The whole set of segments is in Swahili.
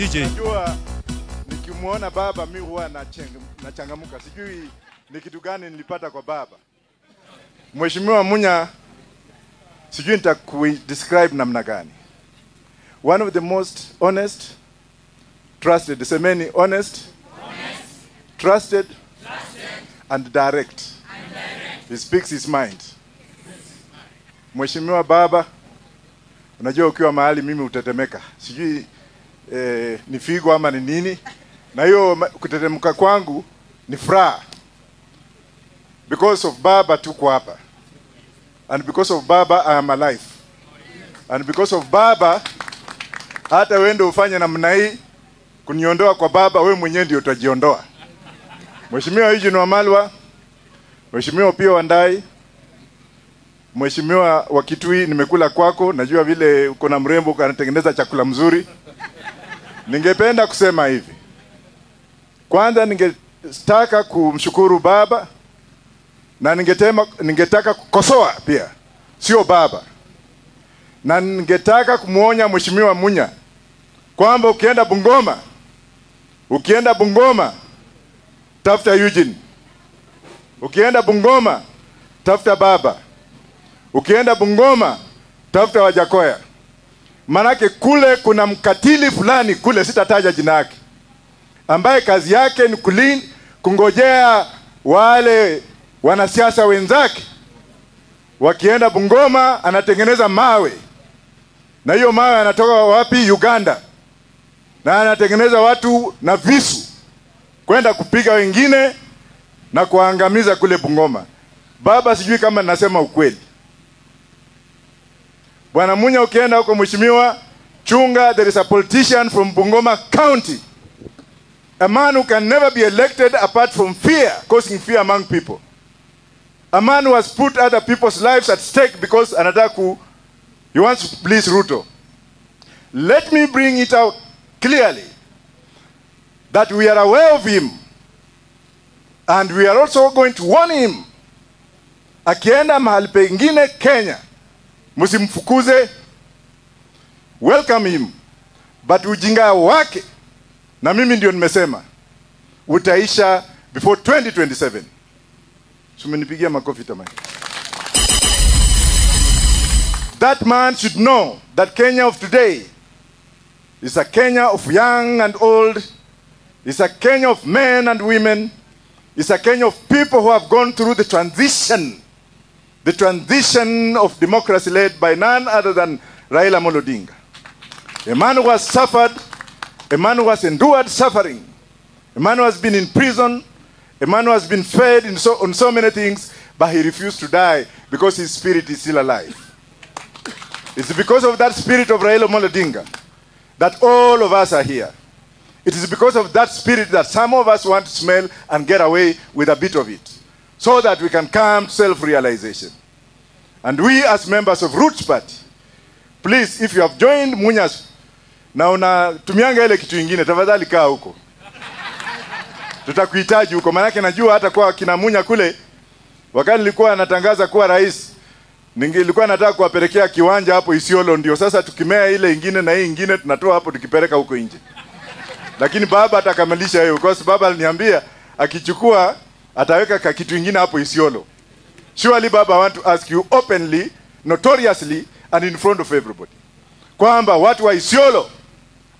DJ. Najua nikimwona baba mi huwa nachangamuka, sijui ni kitu gani nilipata kwa baba. Mheshimiwa Munya, sijui nitakudescribe namna gani. One of the most honest, trusted, semeni honest, honest. trusted, trusted and direct. and direct. He speaks his mind. Mheshimiwa baba, unajua ukiwa mahali mimi utetemeka, sijui eh, ni figo ama ni nini, na hiyo kutetemka kwangu ni furaha. Because of baba tuko hapa. And because of baba I am alive. And because of baba hata wende ufanye namna hii kuniondoa kwa baba, we mwenyewe ndio utajiondoa. Mheshimiwa Eugene Wamalwa, Mheshimiwa Pio Wandai, Mheshimiwa wa Kitui, nimekula kwako, najua vile uko na mrembo kanatengeneza chakula mzuri. Ningependa kusema hivi, kwanza ningetaka kumshukuru baba na ningetema, ningetaka kukosoa pia, sio baba, na ningetaka kumwonya Mheshimiwa Munya kwamba ukienda Bungoma, ukienda Bungoma tafuta Eugene, ukienda Bungoma tafuta baba, ukienda Bungoma tafuta Wajakoya, manake kule kuna mkatili fulani kule, sitataja jina yake, ambaye kazi yake ni kulin, kungojea wale wanasiasa wenzake wakienda Bungoma, anatengeneza mawe na hiyo mawe anatoka wapi? Uganda, na anatengeneza watu na visu kwenda kupiga wengine na kuangamiza kule Bungoma. Baba, sijui kama nasema ukweli. Bwana Munya, ukienda huko mheshimiwa, chunga, there is a politician from Bungoma County, a man who can never be elected apart from fear, causing fear among people. A man who has put other people's lives at stake because anataka ku, he wants to please Ruto. Let me bring it out clearly that we are aware of him and we are also going to warn him akienda mahali pengine Kenya, msimfukuze, welcome him, but ujinga wake, na mimi ndio nimesema utaisha before 2027. Sumenipigia makofi tamani. That man should know that Kenya of today is a Kenya of young and old, is a Kenya of men and women, is a Kenya of people who have gone through the transition, the transition of democracy led by none other than Raila Amolo Odinga. A man who has suffered, a man who has endured suffering, a man who has been in prison, a man who has been fed in so, on so many things, but he refused to die because his spirit is still alive. It's because of that spirit of Raila Amolo Odinga that all of us are here. It is because of that spirit that some of us want to smell and get away with a bit of it, so that we can come to self-realization. And we as members of Roots Party, please, if you have joined Munyas na unatumianga ile kitu ingine, tafadhali kaa huko, tutakuhitaji huko, maanake najua hata kwa kina Munya kule, wakati nilikuwa natangaza kuwa rais, nilikuwa nataka kuwapelekea kiwanja hapo Isiolo, ndio. Sasa tukimea ile ingine na hii ingine tunatoa hapo tukipeleka huko nje. Lakini baba atakamilisha hiyo kwa sababu aliniambia akichukua ataweka ka kitu ingine hapo Isiolo. Surely baba, I want to ask you openly, notoriously and in front of everybody kwamba watu wa Isiolo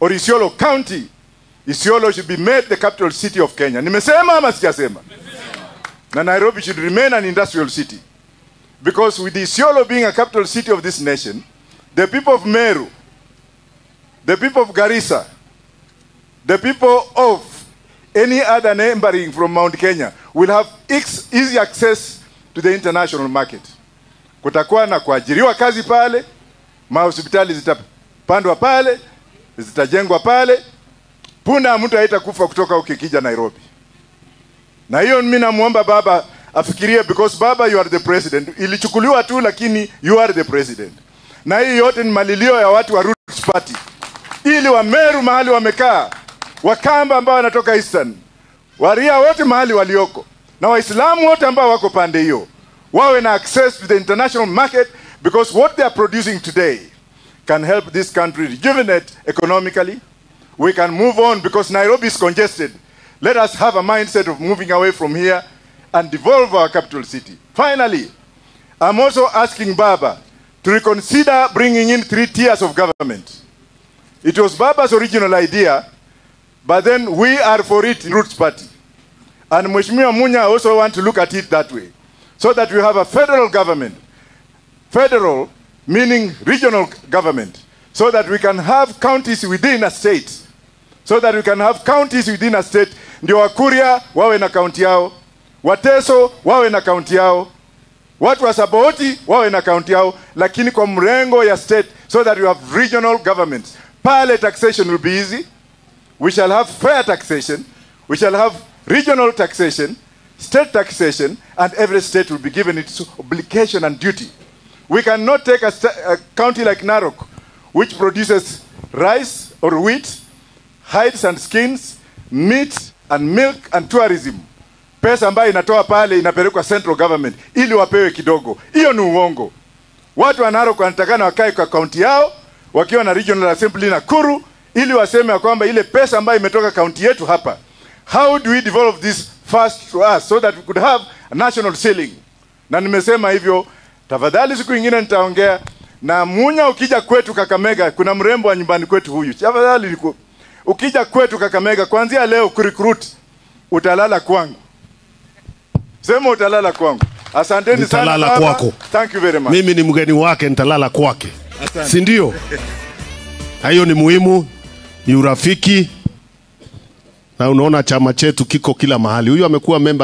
or Isiolo County, Isiolo should be made the capital city of Kenya. Nimesema ama sijasema? Na Nairobi should remain an industrial city because with Isiolo being a capital city of this nation, the people of Meru, the people of Garissa, the people of any other neighboring from Mount Kenya will have easy access to the international market. Kutakuwa na kuajiriwa kazi pale, mahospitali zitapandwa pale, zitajengwa pale, punda mtu haitakufa kutoka ukikija Nairobi. Na hiyo mimi namwomba baba afikirie, because baba you are the president. Ilichukuliwa tu, lakini you are the president, na hii yote ni malilio ya watu wa Roots Party, ili Wameru mahali wamekaa Wakamba ambao wanatoka Eastern, Waria wote mahali walioko, na Waislamu wote ambao wako pande hiyo wawe na access to the international market because what they are producing today can help this country rejuvenate economically, we can move on because Nairobi is congested. Let us have a mindset of moving away from here and devolve our capital city. Finally, I'm also asking Baba to reconsider bringing in three tiers of government. It was Baba's original idea, but then we are for it Roots Party. And Mheshimiwa Munya also want to look at it that way, so that we have a federal government. Federal meaning regional government, so that we can have counties within a state, so that we can have counties within a state. Ndio Wakuria wawe na kaunti yao, Wateso wawe na kaunti yao, watu wa Saboti wawe na kaunti yao, lakini kwa mrengo ya state, so that we have regional governments. Pale taxation will be easy. We shall have fair taxation. We shall have regional taxation, state taxation, and every state will be given its obligation and duty. We cannot take a, a county like Narok, which produces rice or wheat, hides and skins, meat and milk and tourism. Pesa ambayo inatoa pale inapelekwa central government ili wapewe kidogo. Hiyo ni uongo. Watu wa Narok wanatakana wakae kwa kaunti yao wakiwa na regional assembly Nakuru ili waseme ya kwamba ile pesa ambayo imetoka kaunti yetu hapa, how do we develop this first to us so that we could have a national ceiling. Na nimesema hivyo, tafadhali siku ingine nitaongea na Munya. Ukija kwetu Kakamega, kuna mrembo wa nyumbani kwetu huyu, tafadhali ukija kwetu Kakamega, kuanzia leo kurecruit, utalala kwangu. Sema utalala kwangu. Asanteni sana Nitalala baba. kwako. Thank you very much. mimi ni mgeni wake nitalala kwake si ndio hiyo ni muhimu ni urafiki. Na unaona chama chetu kiko kila mahali. Huyu amekuwa memba